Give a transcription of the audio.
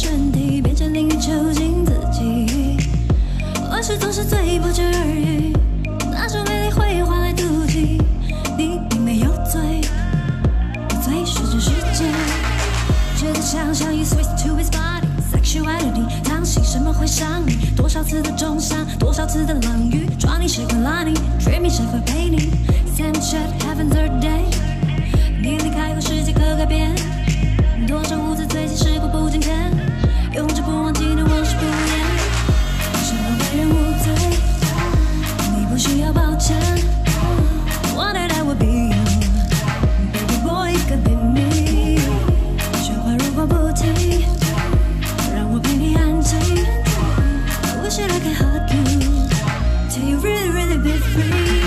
身体，变成另一囚禁自己？往事总是最不值而语，那种美丽会换来妒忌。你并没有罪，我罪是这世界。觉得想象 you switch to his body sexuality，当心什么会伤你？多少次的重伤，多少次的冷雨，抓你时刻拉你，dreaming。really, really be free.